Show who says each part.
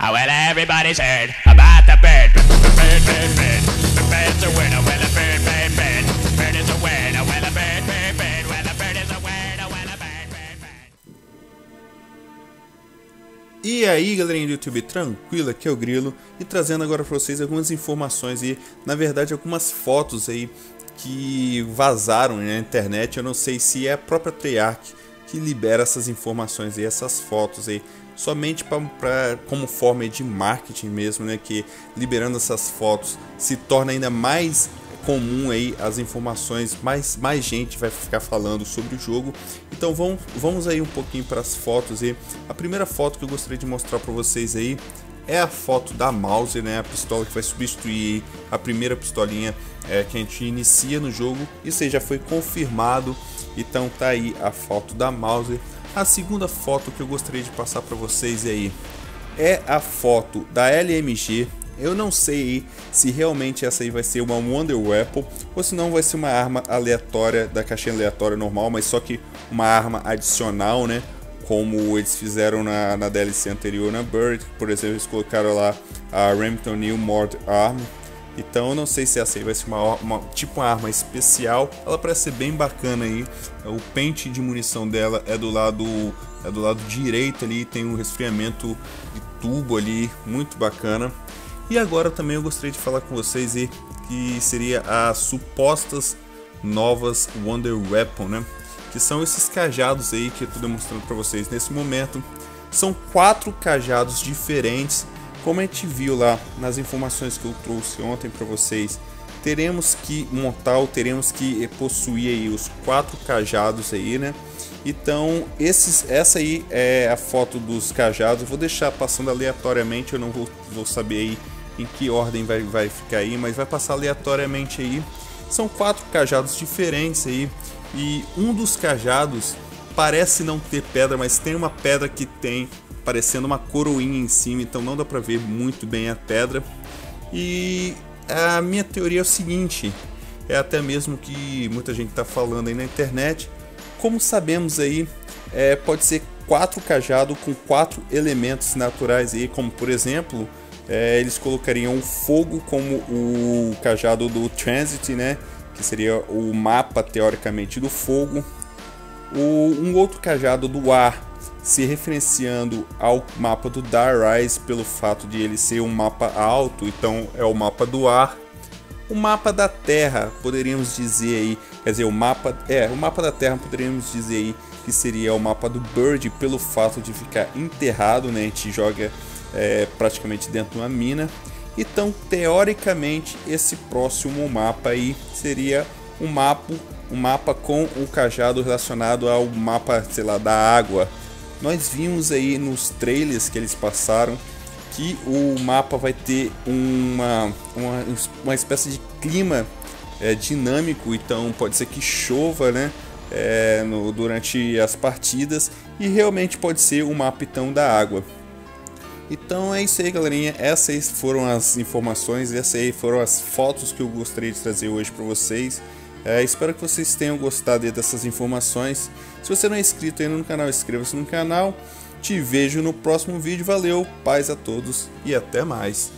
Speaker 1: Oh, well, everybody's heard about the bird. Bird, bird, bird. The bird's a winner. Well, bird, bird, bird. Bird is a winner. Well, bird, bird, bird. Well, bird is a winner. Well, bird, bird, bird.
Speaker 2: E aí galerinha do YouTube, tranquilo, aqui é o Grilo e trazendo agora para vocês algumas informações e na verdade algumas fotos aí que vazaram na internet, eu não sei se é a própria Treyarch que libera essas informações e essas fotos aí somente para como forma de marketing mesmo, né, que liberando essas fotos se torna ainda mais comum aí as informações, mais, mais gente vai ficar falando sobre o jogo. Então vamos, vamos aí um pouquinho para as fotos e a primeira foto que eu gostaria de mostrar para vocês aí é a foto da Mauser, né, a pistola que vai substituir a primeira pistolinha é, que a gente inicia no jogo. Isso aí já foi confirmado, então tá aí a foto da Mauser. A segunda foto que eu gostaria de passar para vocês aí é a foto da LMG. Eu não sei se realmente essa aí vai ser uma Wonder Weapon ou se não vai ser uma arma aleatória da caixinha aleatória normal, mas só que uma arma adicional, né? Como eles fizeram na, na DLC anterior na Bird, por exemplo, eles colocaram lá a Remington New Mod Arm. Então eu não sei se essa aí vai ser uma, uma tipo uma arma especial. Ela parece ser bem bacana aí. O pente de munição dela é do lado é do lado direito ali, tem um resfriamento de tubo ali, muito bacana. E agora também eu gostaria de falar com vocês aí que seria as supostas novas Wonder Weapon, né? Que são esses cajados aí que eu estou demonstrando para vocês nesse momento. São quatro cajados diferentes, como a gente viu lá nas informações que eu trouxe ontem para vocês. Teremos que montar, ou teremos que possuir aí os quatro cajados aí, né? Então, esses, essa aí é a foto dos cajados. Eu vou deixar passando aleatoriamente, eu não vou, vou saber aí em que ordem vai, vai ficar aí, mas vai passar aleatoriamente aí. São quatro cajados diferentes aí e um dos cajados parece não ter pedra, mas tem uma pedra que tem parecendo uma coroinha em cima, então não dá para ver muito bem a pedra. E a minha teoria é o seguinte, é até mesmo que muita gente está falando aí na internet. Como sabemos aí, é, pode ser quatro cajados com quatro elementos naturais aí, como por exemplo é, eles colocariam o fogo como o cajado do Transit, né? Que seria o mapa teoricamente do fogo. O, um outro cajado do ar, se referenciando ao mapa do Rise pelo fato de ele ser um mapa alto, então é o mapa do ar. O mapa da Terra, poderíamos dizer aí, quer dizer, o mapa, é, o mapa da Terra poderíamos dizer aí que seria o mapa do Bird pelo fato de ficar enterrado, né? A gente joga é, praticamente dentro de uma mina. Então, teoricamente, esse próximo mapa aí seria um mapa, um mapa com o cajado relacionado ao mapa, sei lá, da água. Nós vimos aí nos trailers que eles passaram que o mapa vai ter uma, uma, uma espécie de clima é, dinâmico, então pode ser que chova, né? É, no, durante as partidas e realmente pode ser um mapa então da água. Então é isso aí, galerinha. Essas foram as informações, essas aí foram as fotos que eu gostaria de trazer hoje para vocês. É, espero que vocês tenham gostado dessas informações. Se você não é inscrito ainda no canal, inscreva-se no canal. Te vejo no próximo vídeo. Valeu, paz a todos e até mais.